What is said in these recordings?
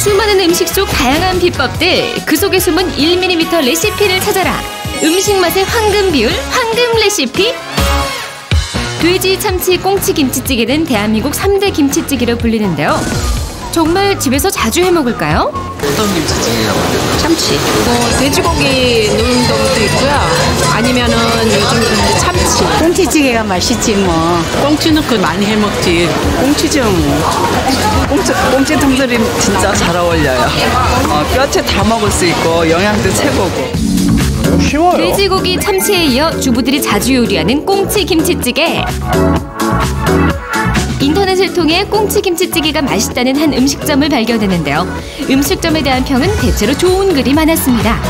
수많은 음식 속 다양한 비법들 그 속에 숨은 1mm 레시피를 찾아라. 음식 맛의 황금 비율 황금 레시피. 돼지 참치 꽁치 김치찌개는 대한민국 3대 김치찌개로 불리는데요 정말 집에서 자주 해 먹을까요? 어떤 김치찌개가 만들어요? 참치. 뭐 돼지고기 넣은 경우도 있고요. 아니면은 요즘 은 참치. 꽁치찌개가 맛있지 뭐. 꽁치 넣고 많이 해 먹지. 꽁치죠 뭐. 꽁치, 꽁치 통조림 진짜 잘 어울려요. 어, 뼈채 다 먹을 수 있고 영양도 최고고. 쉬워요. 돼지고기 참치에 이어 주부들이 자주 요리하는 꽁치 김치찌개. 인터넷을 통해 꽁치 김치찌개가 맛있다는 한 음식점을 발견했는데요. 음식점에 대한 평은 대체로 좋은 글이 많았습니다.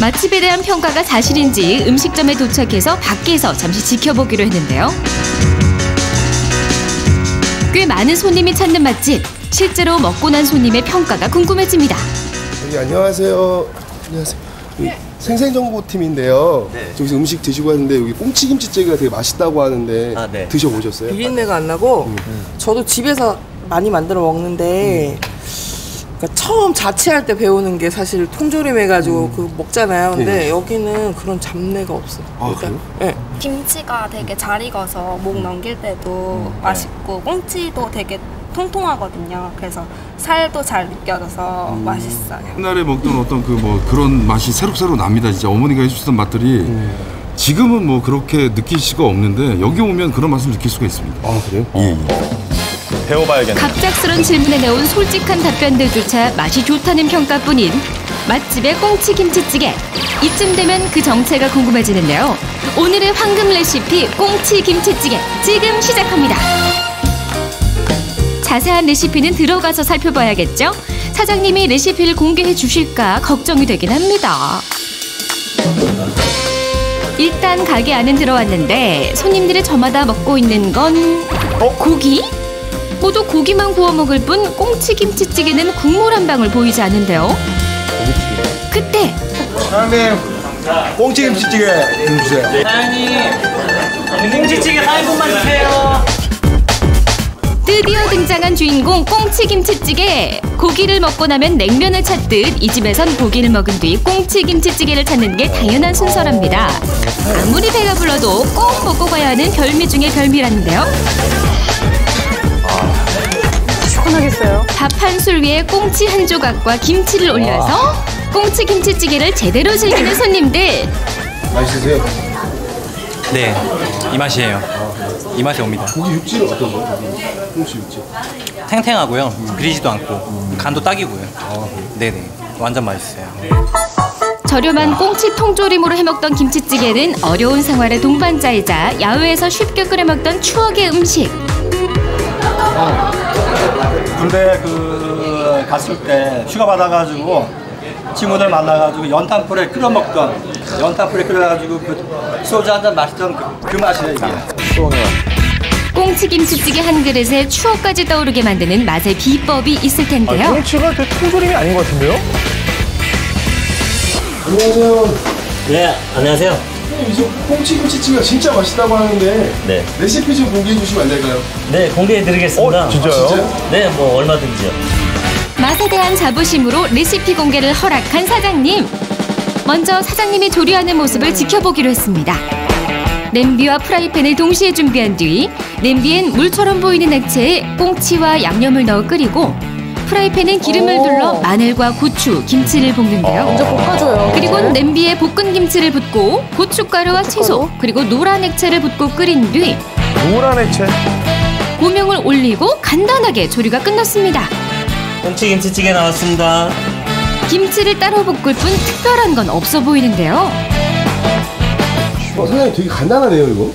맛집에 대한 평가가 사실인지 음식점에 도착해서 밖에서 잠시 지켜보기로 했는데요. 꽤 많은 손님이 찾는 맛집. 실제로 먹고 난 손님의 평가가 궁금해집니다. 여기 안녕하세요. 안녕하세요. 여기 생생정보팀인데요. 저기서 음식 드시고 왔는데 여기 꽁치김치찌개가 되게 맛있다고 하는데 아, 네. 드셔보셨어요? 비린내가 안 나고 저도 집에서 많이 만들어 먹는데 그러니까 처음 자취할 때 배우는 게 사실 통조림 해가지고 그 먹잖아요. 근데 네. 여기는 그런 잡내가 없어. 아, 예. 김치가 되게 잘 익어서 목 넘길 때도 맛있고 꽁치도 되게 통통하거든요. 그래서 살도 잘 느껴져서 맛있어요. 옛날에 먹던 어떤 그 뭐 그런 맛이 새록새록 납니다. 진짜 어머니가 해주시던 맛들이 지금은 뭐 그렇게 느낄 수가 없는데 여기 오면 그런 맛을 느낄 수가 있습니다. 아 그래요? 예, 예. 배워봐야겠네. 갑작스런 질문에 내온 솔직한 답변들조차 맛이 좋다는 평가뿐인 맛집의 꽁치 김치찌개. 이쯤 되면 그 정체가 궁금해지는데요. 오늘의 황금 레시피 꽁치 김치찌개 지금 시작합니다. 자세한 레시피는 들어가서 살펴봐야겠죠? 사장님이 레시피를 공개해 주실까 걱정이 되긴 합니다. 일단 가게 안은 들어왔는데 손님들이 저마다 먹고 있는 건 고기? 모두 고기만 구워 먹을 뿐 꽁치 김치찌개는 국물 한 방울 보이지 않는데요. 그때 사장님, 꽁치 김치찌개 좀 주세요. 김치찌개 4인분만 주세요. 드디어 등장한 주인공 꽁치 김치찌개. 고기를 먹고 나면 냉면을 찾듯 이 집에선 고기를 먹은 뒤 꽁치 김치찌개를 찾는 게 당연한 순서랍니다. 아무리 배가 불러도 꼭 먹고 가야 하는 별미 중의 별미라는데요. 시원하겠어요. 밥 한 술 위에 꽁치 한 조각과 김치를 올려서 꽁치 김치찌개를 제대로 즐기는 손님들. 맛있으세요? 네, 이 맛이에요. 이 맛이 옵니다. 고기 육질은 어떤 거예요? 꽁치 육질. 탱탱하고요. 비리지도 않고 간도 딱이고요. 네네, 완전 맛있어요. 저렴한 꽁치 통조림으로 해먹던 김치찌개는 어려운 생활의 동반자이자 야외에서 쉽게 끓여 먹던 추억의 음식. 군대 그 갔을 때 휴가 받아가지고 친구들 만나가지고 연탄불에 끓여 먹던 연탄불에 끓여가지고 그 소주 한 잔 마시던 그, 그 맛이에요 이게. 꽁치 김치찌개 한 그릇에 추억까지 떠오르게 만드는 맛의 비법이 있을 아, 텐데요. 꽁치가 저 통조림이 아닌 것 같은데요? 안녕하세요. 네, 안녕하세요. 선생님, 이 꽁치 김치찌개가 진짜 맛있다고 하는데 네, 레시피 좀 공개해 주시면 안 될까요? 네 공개해 드리겠습니다. 어, 진짜요? 진짜요? 네, 뭐 얼마든지요. 맛에 대한 자부심으로 레시피 공개를 허락한 사장님. 먼저 사장님이 조리하는 모습을 지켜보기로 했습니다. 냄비와 프라이팬을 동시에 준비한 뒤 냄비엔 물처럼 보이는 액체에 꽁치와 양념을 넣어 끓이고 프라이팬엔 기름을 둘러 마늘과 고추, 김치를 볶는데요. 먼저 볶아줘요. 그리고 냄비에 볶은 김치를 붓고 고춧가루와 채소 그리고 노란 액체를 붓고 끓인 뒤 노란 액체. 고명을 올리고 간단하게 조리가 끝났습니다. 꽁치 김치찌개 나왔습니다. 김치를 따로 볶을 뿐 특별한 건 없어 보이는데요. 어, 사장님 되게 간단하네요 이거.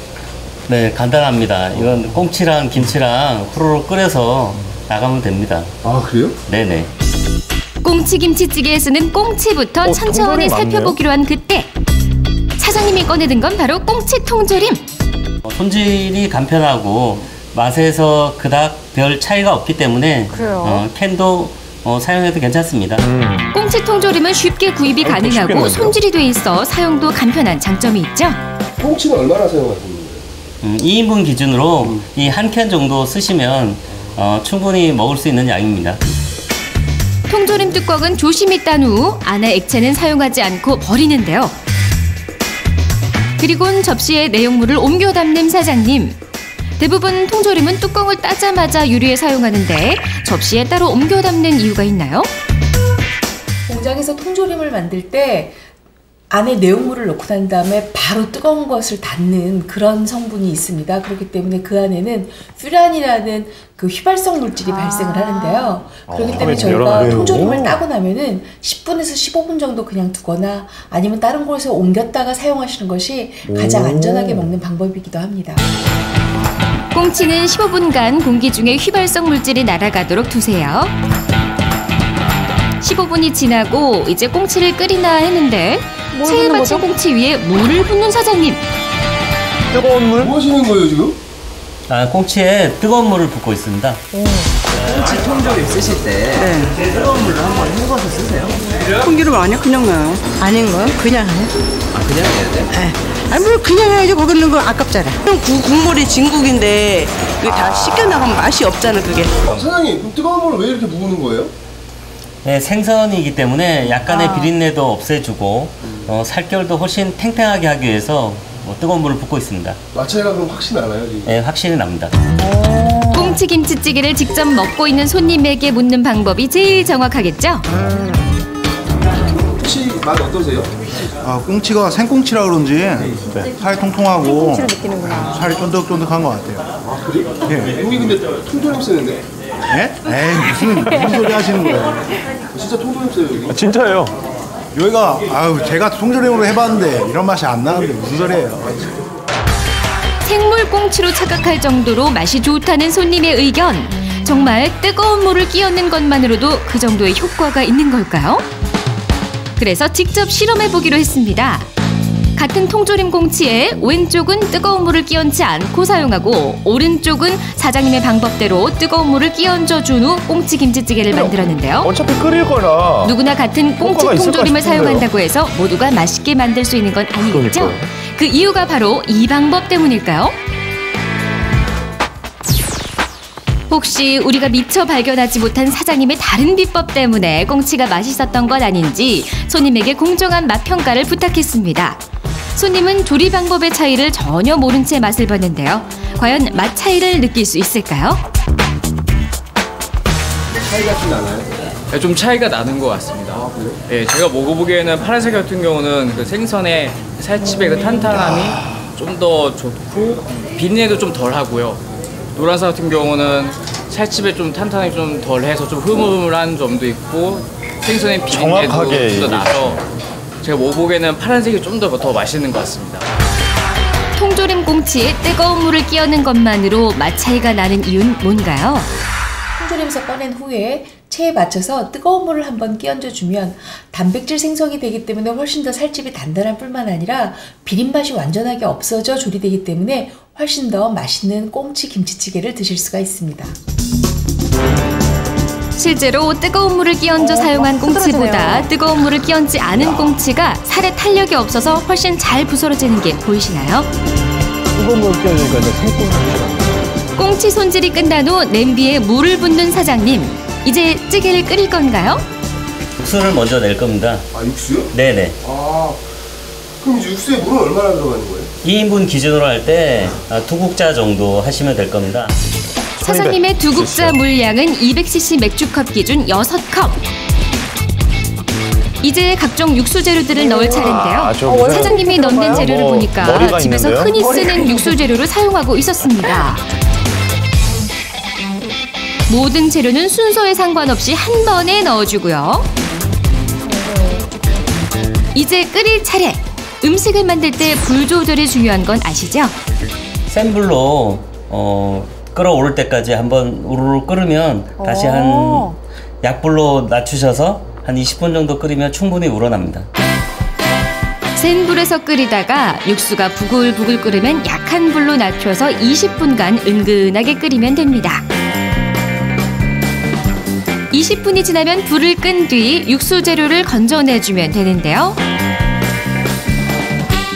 네, 간단합니다. 이건 꽁치랑 김치랑 후루룩 끓여서 나가면 됩니다. 아 그래요? 네네. 꽁치 김치찌개에 쓰는 꽁치부터 어, 천천히 통조림 살펴보기로 한 그때 사장님이 꺼내든 건 바로 꽁치 통조림. 어, 손질이 간편하고 맛에서 그닥 별 차이가 없기 때문에 그래요? 어, 캔도 어, 사용해도 괜찮습니다. 꽁치 통조림은 쉽게 구입이 아이고, 가능하고 쉽겠는데요? 손질이 돼 있어 사용도 간편한 장점이 있죠. 꽁치는 얼마나 사용하시는 거예요? 음, 2인분 기준으로 이한 캔 정도 쓰시면 어, 충분히 먹을 수 있는 양입니다. 통조림 뚜껑은 조심히 딴 후 안에 액체는 사용하지 않고 버리는데요. 그리곤 접시에 내용물을 옮겨 담는 사장님. 대부분 통조림은 뚜껑을 따자마자 유리에 사용하는데 접시에 따로 옮겨 담는 이유가 있나요? 공장에서 통조림을 만들 때 안에 내용물을 넣고 난 다음에 바로 뜨거운 것을 닫는 그런 성분이 있습니다. 그렇기 때문에 그 안에는 퓨란이라는 그 휘발성 물질이 발생을 하는데요. 그렇기 때문에 저희가. 통조림을 따고 나면은 10분에서 15분 정도 그냥 두거나 아니면 다른 곳에 옮겼다가 사용하시는 것이 가장 오. 안전하게 먹는 방법이기도 합니다. 꽁치는 15분간 공기 중에 휘발성 물질이 날아가도록 두세요. 15분이 지나고 이제 꽁치를 끓이나 했는데 체에 맞힌 꽁치 위에 물을 붓는 사장님. 뜨거운 물? 뭐 하시는 거예요 지금? 아, 꽁치에 뜨거운 물을 붓고 있습니다. 꽁치 통조림 쓰실 때 뜨거운 물로 한번 헹궈서 쓰세요. 참기름 아니야? 그냥 넣어요. 아닌 거요? 그냥 해요. 아 그냥 해야 돼? 아니 뭐 그냥 해야지 거기 넣는 거 아깝잖아. 그럼 국, 국물이 진국인데 이게 다 씻겨 나가면 맛이 없잖아 그게. 사장님 그럼 뜨거운 물을 왜 이렇게 부으는 거예요? 네, 생선이기 때문에 약간의 아. 비린내도 없애주고 어, 살결도 훨씬 탱탱하게 하기 위해서 뭐 뜨거운 물을 붓고 있습니다. 마차이가 그럼 확신 나나요 지금? 네, 확실히 납니다. 꽁치 김치찌개를 직접 먹고 있는 손님에게 묻는 방법이 제일 정확하겠죠? 혹시 맛 어떠세요? 아, 꽁치가 생꽁치라 그런지 살이 통통하고. 살이 쫀득쫀득한 것 같아요. 아 그래? 예. 여기 근데 통조림 쓰는데? 예? 에이 무슨 무슨 소리 하시는 거예요? 진짜 통조림 써요 여기? 진짜예요. 여기가 아유 제가 통조림으로 해봤는데 이런 맛이 안 나는데 무슨 소리예요? 생물 꽁치로 착각할 정도로 맛이 좋다는 손님의 의견. 정말 뜨거운 물을 끼얹는 것만으로도 그 정도의 효과가 있는 걸까요? 그래서 직접 실험해 보기로 했습니다. 같은 통조림 꽁치에 왼쪽은 뜨거운 물을 끼얹지 않고 사용하고 오른쪽은 사장님의 방법대로 뜨거운 물을 끼얹어 준 후 꽁치 김치찌개를 만들었는데요. 어차피 끓일 거라. 누구나 같은 꽁치 통조림을. 사용한다고 해서 모두가 맛있게 만들 수 있는 건 아니겠죠? 그러니까요. 그 이유가 바로 이 방법 때문일까요? 혹시 우리가 미처 발견하지 못한 사장님의 다른 비법 때문에 꽁치가 맛있었던 건 아닌지 손님에게 공정한 맛 평가를 부탁했습니다. 손님은 조리 방법의 차이를 전혀 모른 채 맛을 봤는데요. 과연 맛 차이를 느낄 수 있을까요? 차이가 좀 나나요? 네, 좀 차이가 나는 것 같습니다. 예, 제가 먹어보기에는 파란색 같은 경우는 그 생선의 살집의 그 탄탄함이 좀 더 좋고 비린내도 좀 덜 하고요. 노란색 같은 경우는 살집에 좀 탄탄함이 좀 덜해서 좀 흐물흐물한 점도 있고 생선의 비린내도 정확하게 좀 더 나서 제가 먹어보기에는 파란색이 좀 더 더 맛있는 것 같습니다. 통조림 꽁치에 뜨거운 물을 끼얹는 것만으로 맛 차이가 나는 이유는 뭔가요? 통조림에서 꺼낸 후에 체에 맞춰서 뜨거운 물을 한번 끼얹어 주면 단백질 생성이 되기 때문에 훨씬 더 살집이 단단할 뿐만 아니라 비린 맛이 완전하게 없어져 조리되기 때문에 훨씬 더 맛있는 꽁치 김치찌개를 드실 수가 있습니다. 실제로 뜨거운 물을 끼얹어 사용한 꽁치보다 뜨거운 물을 끼얹지 않은 꽁치가 살에 탄력이 없어서 훨씬 잘 부스러지는 게 보이시나요? 뜨거운 물 끼얹으니까 생꽁치. 꽁치 손질이 끝난 후 냄비에 물을 붓는 사장님. 이제 찌개를 끓일 건가요? 육수를 먼저 낼 겁니다. 아 육수요? 네네. 아 그럼 이제 육수에 물은 얼마나 들어가는 거예요? 2인분 기준으로 할때 아, 두 국자 정도 하시면 될 겁니다. 사장님의 두 국자 물량은 200cc 맥주컵 기준 6컵. 이제 각종 육수 재료들을 넣을 차례인데요. 아, 저 무슨 사장님이 뭐 넣는 재료를 보니까 머리가 집에서 있는데요? 흔히 쓰는 육수 재료를 사용하고 있었습니다. 모든 재료는 순서에 상관없이 한 번에 넣어주고요. 이제 끓일 차례. 음식을 만들 때 불 조절이 중요한 건 아시죠? 센 불로 어, 끓어오를 때까지 한번 우르르 끓으면 다시 한 오. 약불로 낮추셔서 한 20분 정도 끓이면 충분히 우러납니다. 센 불에서 끓이다가 육수가 부글부글 끓으면 약한 불로 낮춰서 20분간 은근하게 끓이면 됩니다. 20분이 지나면 불을 끈 뒤 육수 재료를 건져내주면 되는데요.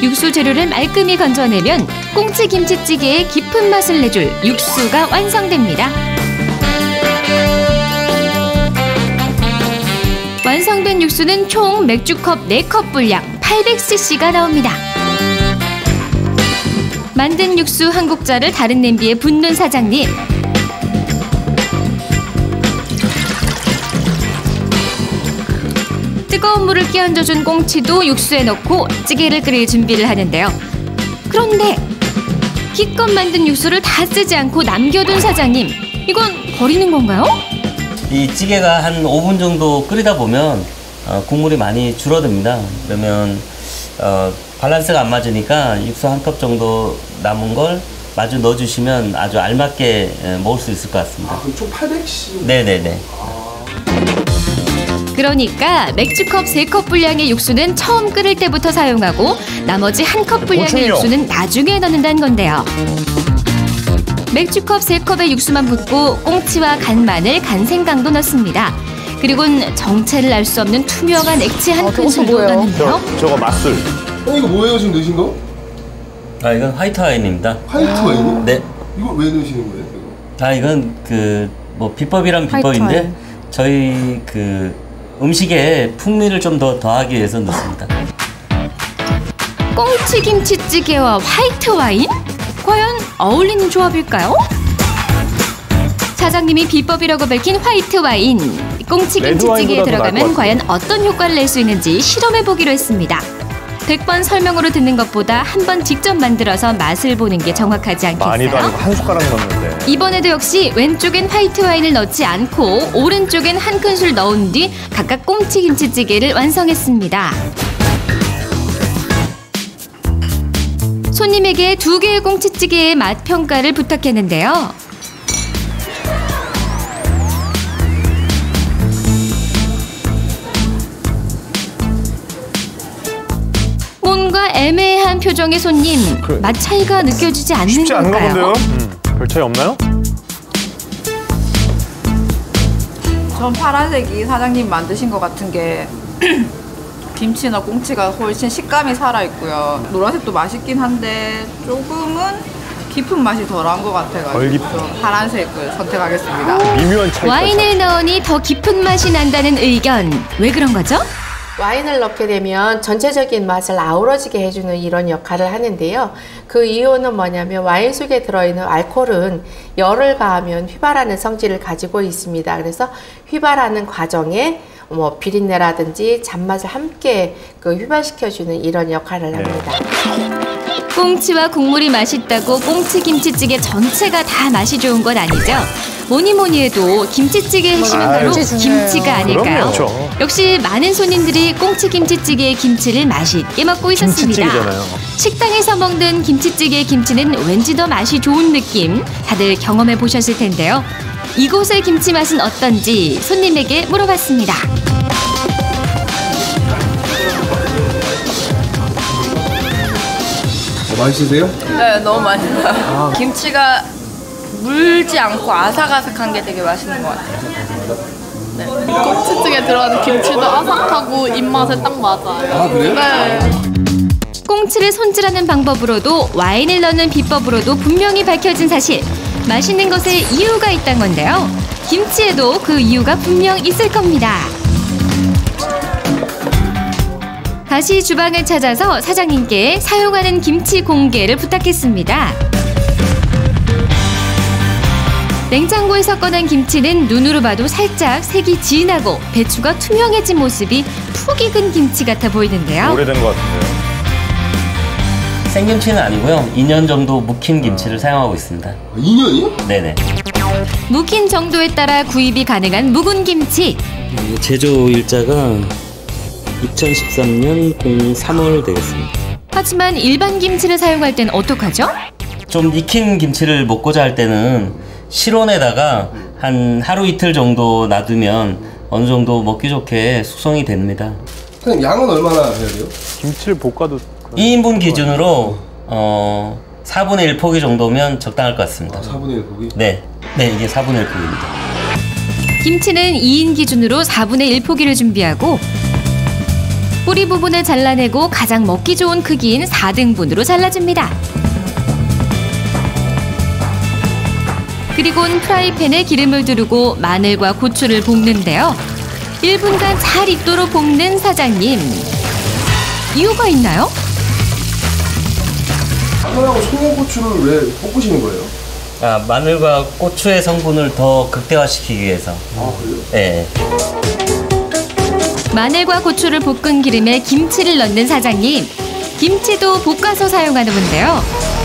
육수 재료를 말끔히 건져내면 꽁치 김치찌개의 깊은 맛을 내줄 육수가 완성됩니다. 완성된 육수는 총 맥주컵 4컵 분량 800cc가 나옵니다. 만든 육수 한 국자를 다른 냄비에 붓는 사장님. 뜨거운 물을 끼얹어준 꽁치도 육수에 넣고 찌개를 끓일 준비를 하는데요. 그런데 기껏 만든 육수를 다 쓰지 않고 남겨둔 사장님. 이건 버리는 건가요? 이 찌개가 한 5분 정도 끓이다 보면 어, 국물이 많이 줄어듭니다. 그러면 어, 밸런스가 안 맞으니까 육수 한 컵 정도 남은 걸 마주 넣어주시면 아주 알맞게 예, 먹을 수 있을 것 같습니다. 그럼 총 800cc. 네네네. 그러니까 맥주컵 3컵 분량의 육수는 처음 끓일 때부터 사용하고 나머지 한컵 분량의 고추요. 육수는 나중에 넣는다는 건데요. 맥주컵 3컵의 육수만 붓고 꽁치와 간 마늘, 간 생강도 넣습니다. 그리고는 정체를 알 수 없는 투명한 액체 한 큰술도 넣는데요. 저거 맛술. 형 이거 뭐예요 지금 넣으신 거? 아 이건 화이트 와인입니다. 화이트 와인이요? 네. 이걸 왜 넣으시는 거예요? 아 이건 그 뭐 비법이란 비법인데 와인. 저희 그 음식에 풍미를 좀 더 더하기 위해서 넣습니다. 꽁치 김치찌개와 화이트 와인? 과연 어울리는 조합일까요? 사장님이 비법이라고 밝힌 화이트 와인. 꽁치 레드 김치찌개에 와인보다 더 나을 들어가면 것 과연 어떤 효과를 낼 수 있는지 실험해 보기로 했습니다. 100번 설명으로 듣는 것보다 한 번 직접 만들어서 맛을 보는 게 정확하지 많이도 않겠어요? 아니고 한 숟가락 넣는데. 이번에도 역시 왼쪽엔 화이트 와인을 넣지 않고 오른쪽엔 한 큰술 넣은 뒤 각각 꽁치 김치찌개를 완성했습니다. 손님에게 두 개의 꽁치찌개의 맛 평가를 부탁했는데요. 애매한 표정의 손님, 맛 차이가 느껴지지 않는 쉽지 않은 걸까요? 건데요. 음, 별 차이 없나요? 전 파란색이 사장님 만드신 것 같은 게 김치나 꽁치가 훨씬 식감이 살아있고요. 노란색도 맛있긴 한데 조금은 깊은 맛이 덜한 것 같아가지고 파란색을 선택하겠습니다. 미묘한 차이. 와인을 넣으니 더 깊은 맛이 난다는 의견. 왜 그런 거죠? 와인을 넣게 되면 전체적인 맛을 아우러지게 해주는 이런 역할을 하는데요. 그 이유는 뭐냐면 와인 속에 들어있는 알코올은 열을 가하면 휘발하는 성질을 가지고 있습니다. 그래서 휘발하는 과정에 뭐 비린내라든지 잔맛을 함께 그 휘발시켜주는 이런 역할을 합니다. 꽁치와 국물이 맛있다고 꽁치 김치찌개 전체가 다 맛이 좋은 건 아니죠. 뭐니 뭐니 해도 김치찌개의 핵심은 바로 김치. 김치가 아닐까요? 그럼요. 역시 많은 손님들이 꽁치 김치찌개의 김치를 맛있게 먹고 있었습니다. 김치찌개잖아요. 식당에서 먹는 김치찌개의 김치는 왠지 더 맛이 좋은 느낌 다들 경험해 보셨을 텐데요. 이곳의 김치 맛은 어떤지 손님에게 물어봤습니다. 어, 맛있으세요? 네, 너무 맛있어요. 김치가 물지 않고 아삭아삭한 게 되게 맛있는 것 같아요. 네. 꽁치찌개 들어가는 김치도 아삭하고 입맛에 딱 맞아요. 아, 그래요? 네. 꽁치를 손질하는 방법으로도 와인을 넣는 비법으로도 분명히 밝혀진 사실. 맛있는 것에 이유가 있단 건데요. 김치에도 그 이유가 분명 있을 겁니다. 다시 주방을 찾아서 사장님께 사용하는 김치 공개를 부탁했습니다. 냉장고에서 꺼낸 김치는 눈으로 봐도 살짝 색이 진하고 배추가 투명해진 모습이 푹 익은 김치 같아 보이는데요. 오래된 것 같은데요. 생김치는 아니고요. 2년 정도 묵힌 김치를 사용하고 있습니다. 2년이요? 네네. 묵힌 정도에 따라 구입이 가능한 묵은 김치. 제조 일자가 2013년 03월 되겠습니다. 하지만 일반 김치를 사용할 땐 어떡하죠? 좀 익힌 김치를 먹고자 할 때는 실온에다가 한 하루 이틀 정도 놔두면 어느 정도 먹기 좋게 숙성이 됩니다. 사장님 양은 얼마나 해야 돼요? 김치를 볶아도 2인분 기준으로 어 4분의 1 포기 정도면 적당할 것 같습니다. 4분의 1 포기? 네. 네, 이게 4분의 1 포기입니다. 김치는 2인 기준으로 4분의 1 포기를 준비하고 뿌리 부분을 잘라내고 가장 먹기 좋은 크기인 4등분으로 잘라줍니다. 그리고는 프라이팬에 기름을 두르고 마늘과 고추를 볶는데요. 1분간 잘 익도록 볶는 사장님. 이유가 있나요? 마늘하고 청양고추를 왜 볶으시는 거예요? 아, 마늘과 고추의 성분을 더 극대화시키기 위해서. 아 그래요? 네. 마늘과 고추를 볶은 기름에 김치를 넣는 사장님. 김치도 볶아서 사용하는군데요.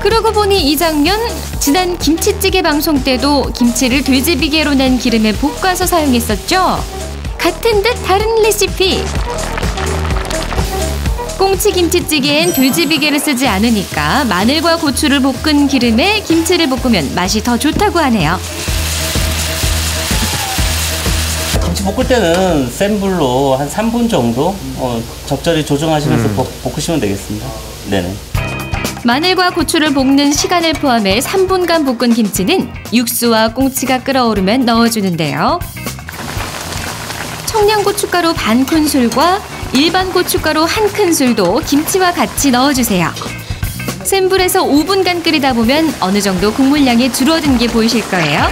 그러고 보니 이 장면 지난 김치찌개 방송 때도 김치를 돼지비계로 낸 기름에 볶아서 사용했었죠. 같은 듯 다른 레시피. 꽁치 김치찌개엔 돼지비계를 쓰지 않으니까 마늘과 고추를 볶은 기름에 김치를 볶으면 맛이 더 좋다고 하네요. 김치 볶을 때는 센 불로 한 3분 정도 어, 적절히 조정하시면서 볶- 볶으시면 되겠습니다. 네네. 마늘과 고추를 볶는 시간을 포함해 3분간 볶은 김치는 육수와 꽁치가 끓어오르면 넣어주는데요. 청양고춧가루 반 큰술과 일반 고춧가루 한 큰술도 김치와 같이 넣어주세요. 센 불에서 5분간 끓이다 보면 어느 정도 국물량이 줄어든 게 보이실 거예요.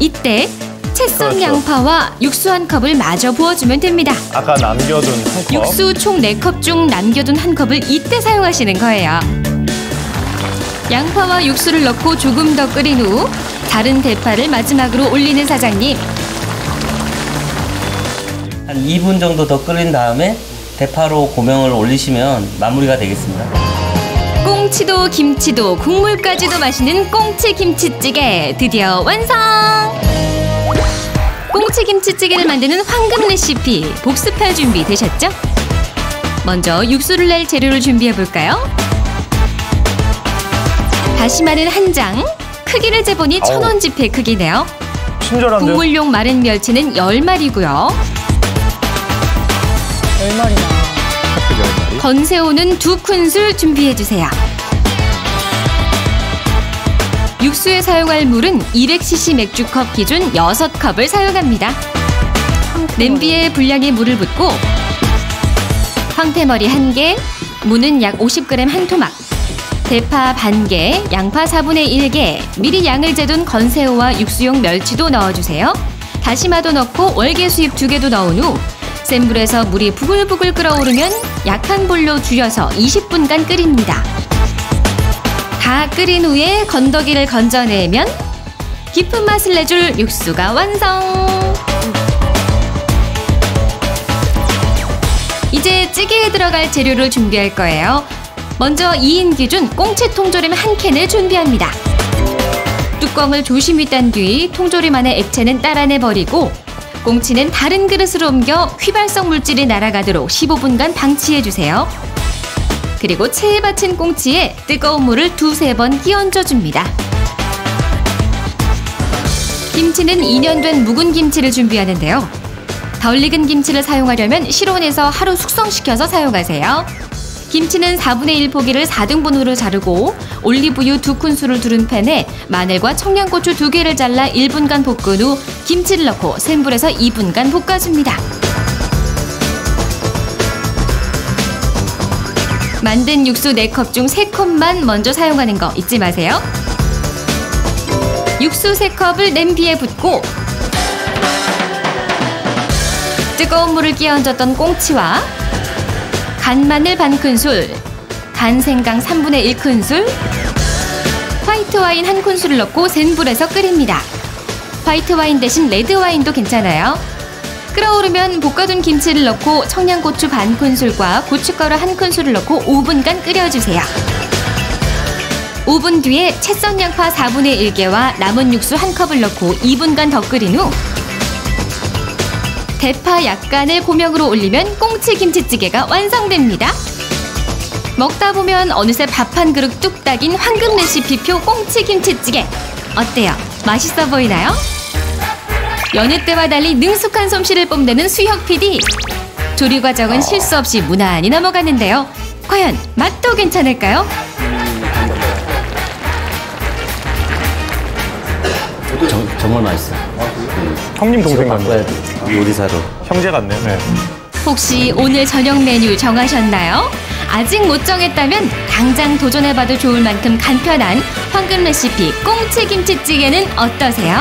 이때 채썬 그렇죠. 양파와 육수 한 컵을 마저 부어주면 됩니다. 아까 남겨둔 한 컵. 육수 총 4컵 중 남겨둔 한 컵을 이때 사용하시는 거예요. 양파와 육수를 넣고 조금 더 끓인 후 다른 대파를 마지막으로 올리는 사장님. 한 2분 정도 더 끓인 다음에 대파로 고명을 올리시면 마무리가 되겠습니다. 꽁치도 김치도 국물까지도 맛있는 꽁치 김치찌개 드디어 완성! 꽁치 김치찌개를 만드는 황금 레시피 복습할 준비 되셨죠? 먼저 육수를 낼 재료를 준비해 볼까요? 다시마는 한 장, 크기를 재보니 천 원 지폐 크기네요. 친절한데요? 국물용 마른 멸치는 10마리고요. 10마리나. 건새우는 두 큰술 준비해 주세요. 육수에 사용할 물은 200cc 맥주컵 기준 6컵을 사용합니다. 냄비에 분량의 물을 붓고 황태머리 1개, 무는 약 50g 한 토막, 대파 반 개, 양파 4분의 1개, 미리 양을 재둔 건새우와 육수용 멸치도 넣어주세요. 다시마도 넣고 월계 수잎 두 개도 넣은 후 센 불에서 물이 부글부글 끓어오르면 약한 불로 줄여서 20분간 끓입니다. 다 끓인 후에 건더기를 건져내면 깊은 맛을 내줄 육수가 완성! 이제 찌개에 들어갈 재료를 준비할 거예요. 먼저 2인 기준 꽁치 통조림 한 캔을 준비합니다. 뚜껑을 조심히 딴 뒤 통조림 안의 액체는 따라내 버리고 꽁치는 다른 그릇으로 옮겨 휘발성 물질이 날아가도록 15분간 방치해 주세요. 그리고 체에 받친 꽁치에 뜨거운 물을 두세 번 끼얹어 줍니다. 김치는 2년 된 묵은 김치를 준비하는데요. 덜 익은 김치를 사용하려면 실온에서 하루 숙성시켜서 사용하세요. 김치는 4분의 1 포기를 4등분으로 자르고 올리브유 두 큰술을 두른 팬에 마늘과 청양고추 두 개를 잘라 1분간 볶은 후 김치를 넣고 센 불에서 2분간 볶아줍니다. 만든 육수 4컵 중 3컵만 먼저 사용하는 거 잊지 마세요. 육수 3컵을 냄비에 붓고 뜨거운 물을 끼얹었던 꽁치와 간마늘 반 큰술, 간생강 3분의 1 큰술, 화이트 와인 한 큰술을 넣고 센 불에서 끓입니다. 화이트 와인 대신 레드 와인도 괜찮아요. 끓어오르면 볶아둔 김치를 넣고 청양고추 반 큰술과 고춧가루 한 큰술을 넣고 5분간 끓여주세요. 5분 뒤에 채썬 양파 4분의 1개와 남은 육수 한 컵을 넣고 2분간 더 끓인 후 대파 약간을 고명으로 올리면 꽁치 김치찌개가 완성됩니다. 먹다 보면 어느새 밥 한 그릇 뚝딱인 황금 레시피표 꽁치 김치찌개. 어때요? 맛있어 보이나요? 여느 때와 달리 능숙한 솜씨를 뽐내는 수혁 PD. 조리 과정은 실수 없이 무난히 넘어갔는데요. 과연 맛도 괜찮을까요? 정, 정말 맛있어. 형님 동생 같네. 요리사로. 형제 같네요. 네. 혹시 오늘 저녁 메뉴 정하셨나요? 아직 못 정했다면 당장 도전해봐도 좋을 만큼 간편한 황금 레시피 꽁치 김치찌개는 어떠세요?